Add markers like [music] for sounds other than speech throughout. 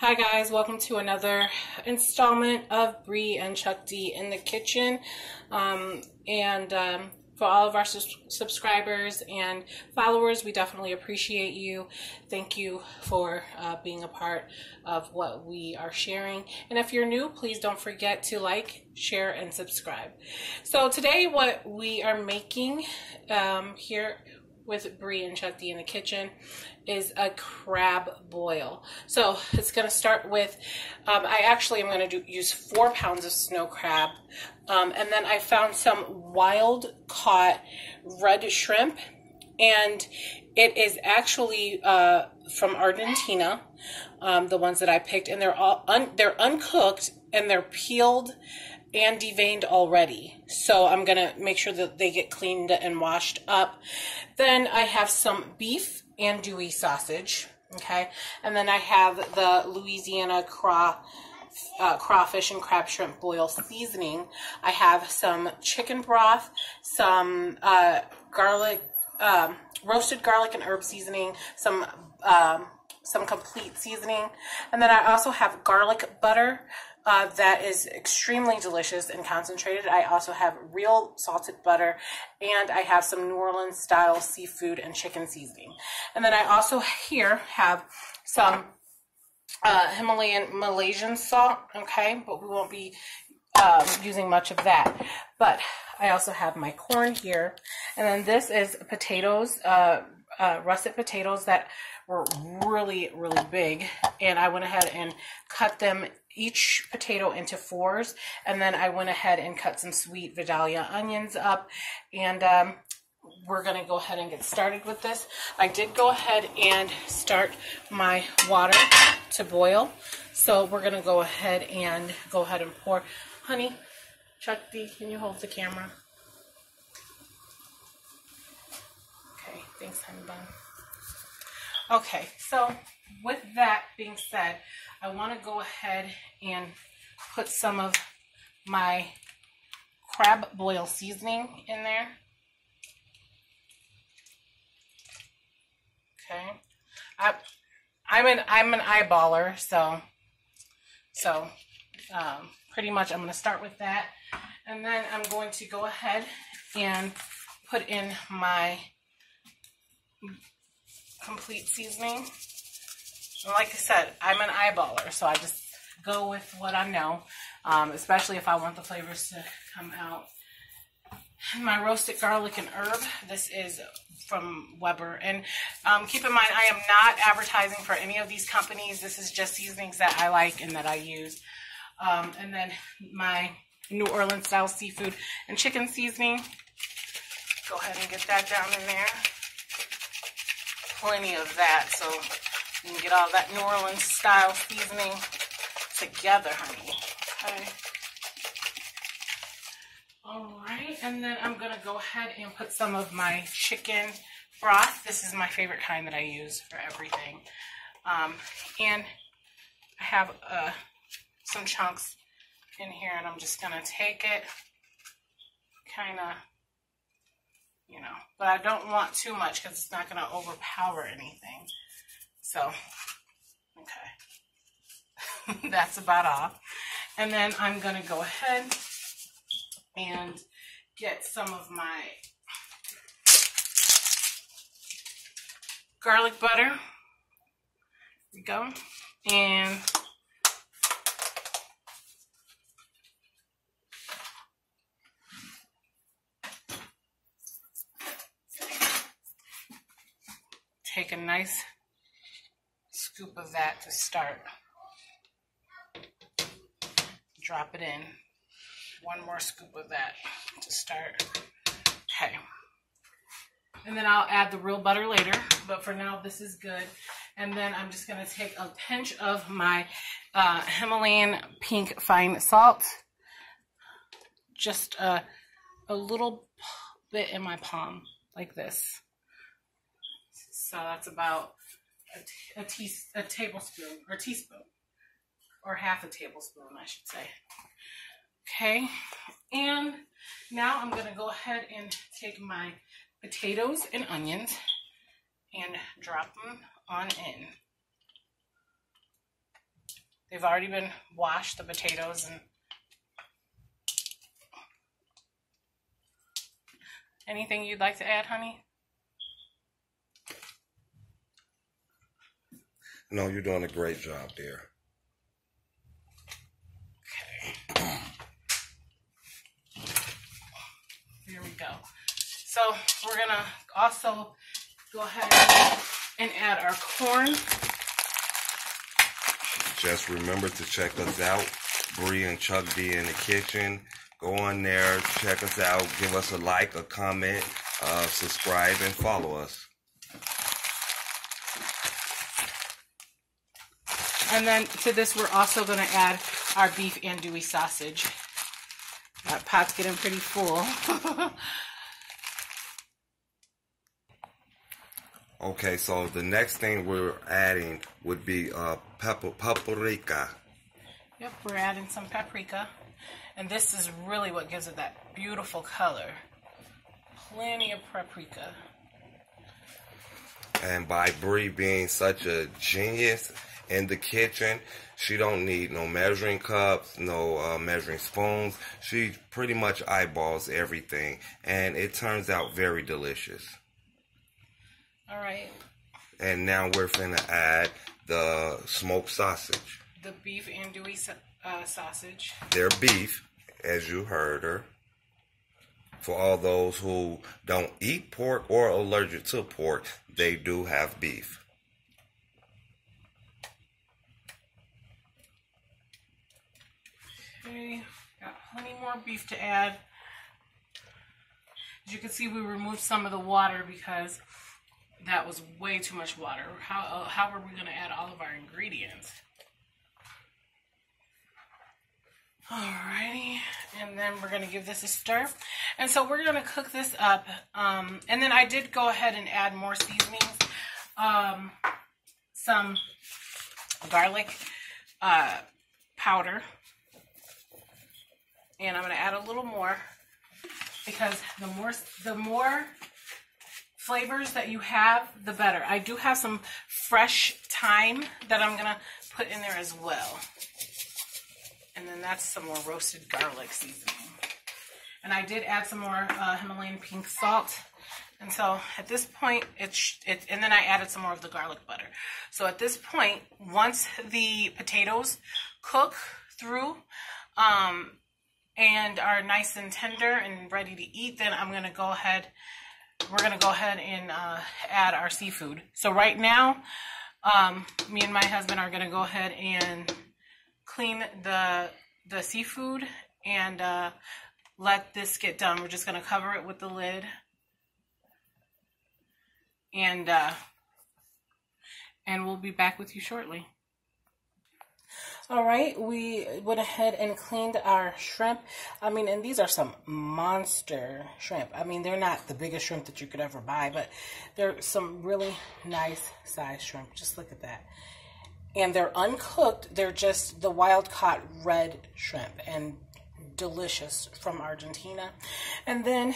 Hi guys, welcome to another installment of Brie and Chuck D in the kitchen. Um, and um, for all of our subscribers and followers, we definitely appreciate you. Thank you for uh, being a part of what we are sharing. And if you're new, please don't forget to like, share, and subscribe. So today, what we are making um, here with Brie and D in the kitchen is a crab boil. So it's going to start with, um, I actually am going to use four pounds of snow crab. Um, and then I found some wild caught red shrimp. And it is actually uh, from Argentina, um, the ones that I picked. And they're all un- they're uncooked and they're peeled and deveined already. So I'm going to make sure that they get cleaned and washed up. Then I have some beef and andouille sausage. Okay. And then I have the Louisiana craw, uh, crawfish and crab shrimp boil seasoning. I have some chicken broth, some uh, garlic, um, roasted garlic and herb seasoning, some um, some complete seasoning, and then I also have garlic butter, uh, that is extremely delicious and concentrated. I also have real salted butter and I have some New Orleans style seafood and chicken seasoning. And then I also here have some uh, Himalayan Malaysian salt, okay, but we won't be um, using much of that. But I also have my corn here. And then this is potatoes, uh, uh, russet potatoes that were really, really big. And I went ahead and cut them each potato into fours. And then I went ahead and cut some sweet Vidalia onions up. And um, we're going to go ahead and get started with this. I did go ahead and start my water to boil. So we're going to go ahead and go ahead and pour. Honey, Chuck D, can you hold the camera? Okay, thanks, honey bun. Okay, so with that being said, I want to go ahead and put some of my crab boil seasoning in there. Okay. I, I'm an I'm an eyeballer, so so um, pretty much I'm going to start with that, and then I'm going to go ahead and put in my complete seasoning. Like I said, I'm an eyeballer, so I just go with what I know, um, especially if I want the flavors to come out. My roasted garlic and herb, this is from Weber. And um, keep in mind, I am not advertising for any of these companies. This is just seasonings that I like and that I use. Um, and then my New Orleans style seafood and chicken seasoning. Go ahead and get that down in there plenty of that so can get all that New Orleans style seasoning together, honey. Okay. All right, and then I'm gonna go ahead and put some of my chicken broth. This is my favorite kind that I use for everything. Um, and I have uh, some chunks in here and I'm just gonna take it kind of you know, but I don't want too much because it's not to overpower anything. So, okay, [laughs] that's about all. And then I'm going to go ahead and get some of my garlic butter. Here we go. And take a nice scoop of that to start. Drop it in. One more scoop of that to start. Okay. And then I'll add the real butter later, but for now this is good. And then I'm just going to take a pinch of my uh, Himalayan pink fine salt. Just a, a little bit in my palm, like this. So that's about a, tea, a tablespoon or teaspoon or half a tablespoon, I should say. Okay, and now I'm to go ahead and take my potatoes and onions and drop them on in. They've already been washed, the potatoes, and anything you'd like to add, honey? No, you're doing a great job there. Okay. Here we go. So we're gonna also go ahead and add our corn. Just remember to check us out, Brie and Chuck D in the kitchen. Go on there, check us out, give us a like, a comment, uh, subscribe, and follow us. And then to this, we're also going to add our beef andouille sausage. That pot's getting pretty full. [laughs] okay, so the next thing we're adding would be uh, pepper, paprika. Yep, we're adding some paprika. And this is really what gives it that beautiful color. Plenty of paprika. And by Brie being such a genius in the kitchen, she don't need no measuring cups, no uh, measuring spoons. She pretty much eyeballs everything, and it turns out very delicious. All right. And now we're finna add the smoked sausage. The beef andouille uh, sausage. They're beef, as you heard her. For all those who don't eat pork or allergic to pork, they do have beef. Okay, got plenty more beef to add. As you can see, we removed some of the water because that was way too much water. How, uh, how are we going to add all of our ingredients? Alrighty, and then we're gonna give this a stir. And so we're gonna cook this up. Um, and then I did go ahead and add more seasonings. Um, some garlic uh, powder. And I'm gonna add a little more because the more the more flavors that you have, the better. I do have some fresh thyme that I'm gonna put in there as well. And then that's some more roasted garlic seasoning. And I did add some more uh, Himalayan pink salt. And so at this point, it's it, and then I added some more of the garlic butter. So at this point, once the potatoes cook through um, and are nice and tender and ready to eat, then I'm gonna go ahead. We're gonna go ahead and uh, add our seafood. So right now, um, me and my husband are gonna go ahead and clean the the seafood and uh, let this get done. We're just going to cover it with the lid. And uh, and we'll be back with you shortly. All right, we went ahead and cleaned our shrimp. I mean, and these are some monster shrimp. I mean, they're not the biggest shrimp that you could ever buy, but they're some really nice size shrimp. Just look at that and they're uncooked. They're just the wild caught red shrimp and delicious from Argentina. And then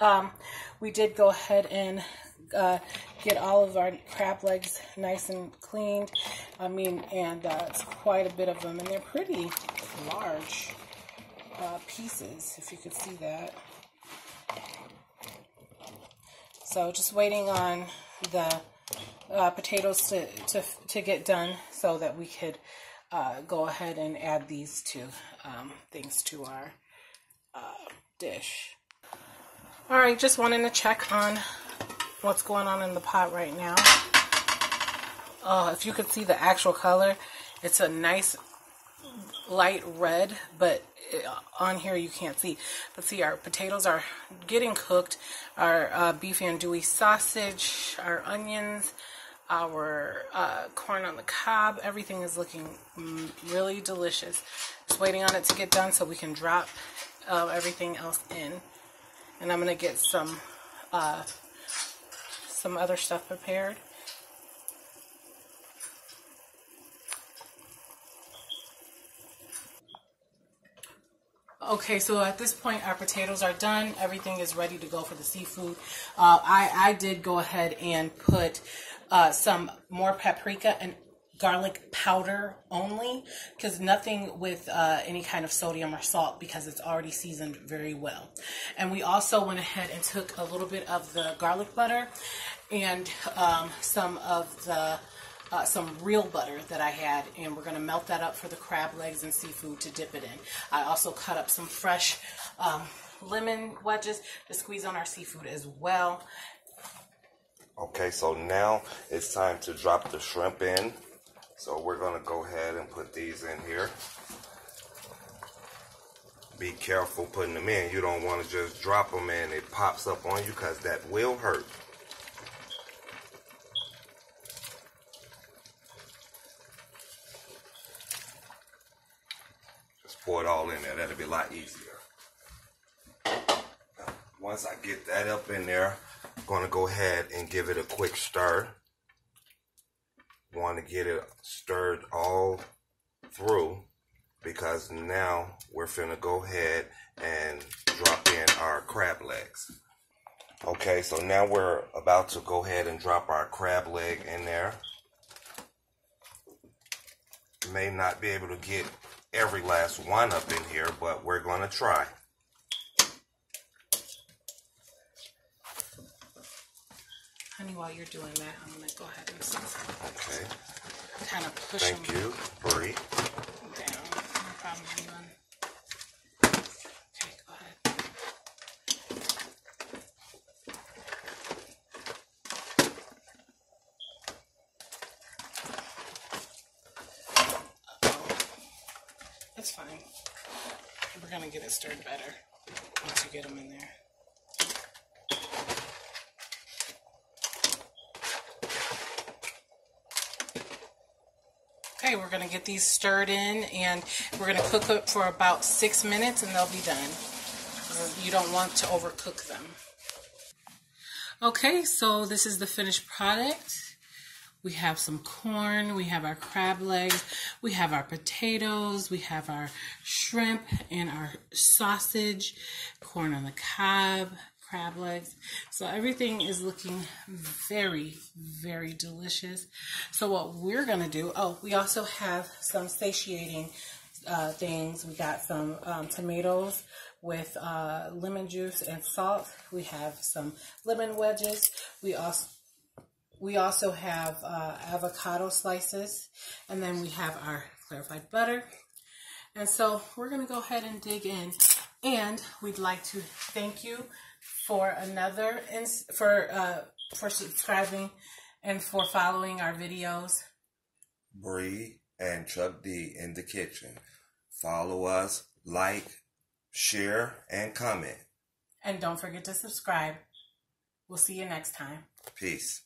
um, we did go ahead and uh, get all of our crab legs nice and cleaned. I mean, and uh, it's quite a bit of them, and they're pretty large uh, pieces, if you could see that. So just waiting on the uh, potatoes to, to, to get done so that we could uh, go ahead and add these two um, things to our uh, dish. All right, just wanting to check on what's going on in the pot right now. Oh, if you could see the actual color, it's a nice light red, but on here you can't see. But see, our potatoes are getting cooked. Our uh, beef andouille sausage, our onions, our uh, corn on the cob. Everything is looking mm, really delicious. Just waiting on it to get done so we can drop uh, everything else in. And I'm going to get some uh, some other stuff prepared. Okay, so at this point, our potatoes are done. Everything is ready to go for the seafood. Uh, I, I did go ahead and put uh, some more paprika and garlic powder only because nothing with uh, any kind of sodium or salt because it's already seasoned very well. And we also went ahead and took a little bit of the garlic butter and um, some of the uh, some real butter that I had, and we're going to melt that up for the crab legs and seafood to dip it in. I also cut up some fresh um, lemon wedges to squeeze on our seafood as well. Okay, so now it's time to drop the shrimp in. So we're going to go ahead and put these in here. Be careful putting them in. You don't want to just drop them and it pops up on you because that will hurt. Pour it all in there. That'll be a lot easier. Once I get that up in there, I'm going to go ahead and give it a quick stir. Want to get it stirred all through because now we're finna go ahead and drop in our crab legs. Okay, so now we're about to go ahead and drop our crab leg in there. May not be able to get every last one up in here, but we're going to try. Honey, while you're doing that, I'm going to go ahead and Okay. kind of push Thank them you, Brie. down. No problem, anyone. Okay, go ahead. Uh-oh. It's fine. We're gonna get it stirred better once you get them in there. Okay, we're gonna get these stirred in and we're gonna cook it for about six minutes and they'll be done. You don't want to overcook them. Okay, so this is the finished product. We have some corn, we have our crab legs, we have our potatoes, we have our shrimp and our sausage, corn on the cob, crab legs. So everything is looking very, very delicious. So what we're gonna do, oh, we also have some satiating uh, things. We got some um, tomatoes with uh, lemon juice and salt. We have some lemon wedges. We also we also have uh, avocado slices, and then we have our clarified butter. And so we're going to go ahead and dig in. And we'd like to thank you for another for uh, for subscribing and for following our videos. Brie and Chuck D in the kitchen. Follow us, like, share, and comment. And don't forget to subscribe. We'll see you next time. Peace.